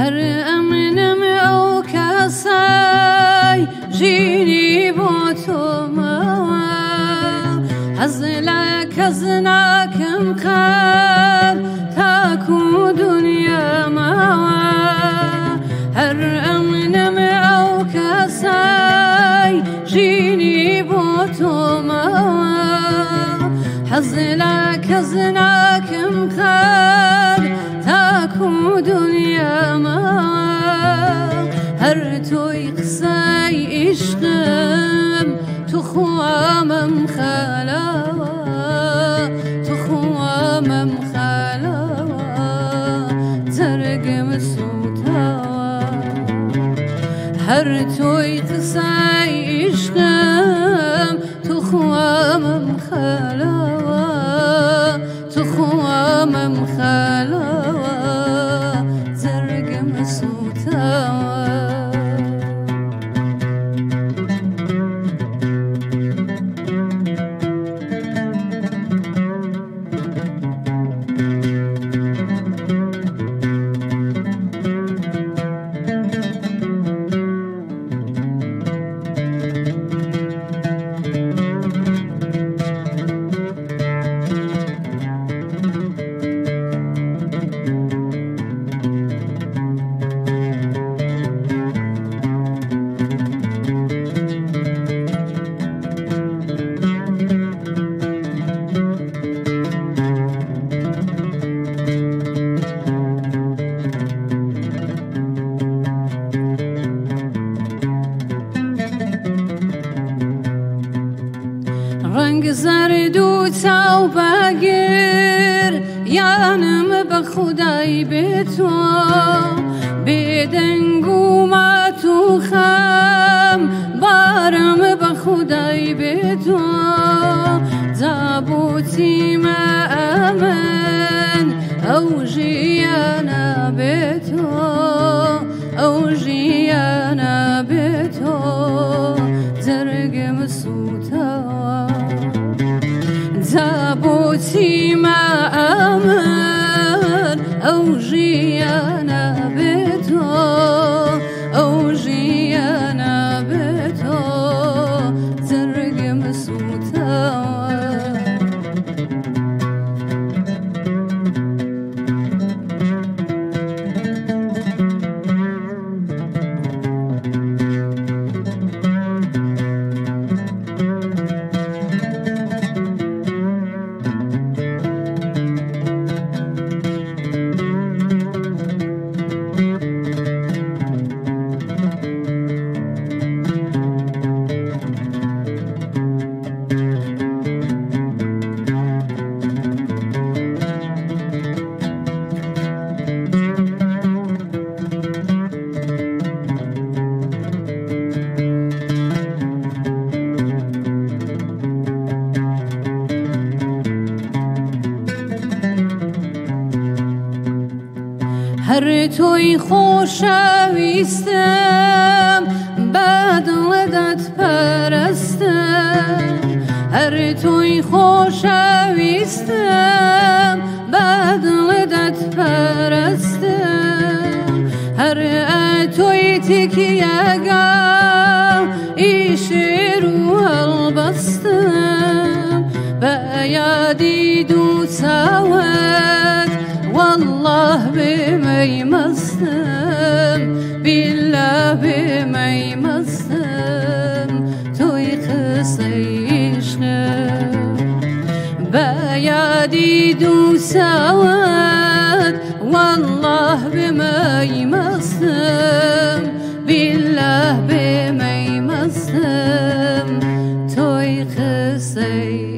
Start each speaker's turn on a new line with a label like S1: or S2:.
S1: هر امنم أو کسای جینی با تو ما از لکز نکم قد تاکو دنیا ما هر امنم أو کسای جینی با تو ما حزلك حزنك مخاف هەر تۆی قسای عیشقم تو خوامم خەلاوە ڕنگ زەرد و چاو بەگیر یانم بە خودایی بێتۆ بێدەنگ و مات و خەم بارم بە خودایی بێتۆ جابوتیمە ئەمن ئەو ژیانە بێتۆ ئەو ژیانە بێتۆ جەرگم سوتەوە جابوتیمە تابوتي ما أمان أوجيانا هەر تۆی خۆشەویستم بەدڵەدەت پەرستم هەر تۆی خۆشەویستم بەدڵەدەت پەرستم هەر ئەتۆی تێکیەگە ئیشێر و هەڵبەستم بە یادی دوو چاوت والله kıymazdım Billah bimeymazdım Tuy kısayışlı Bayadi du savat Vallah bimeymazdım Billah bimeymazdım Tuy kısayışlı